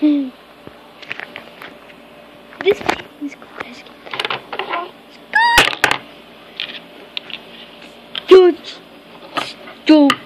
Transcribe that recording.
this is crazy. George.